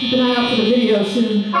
Keep an eye out for the video soon.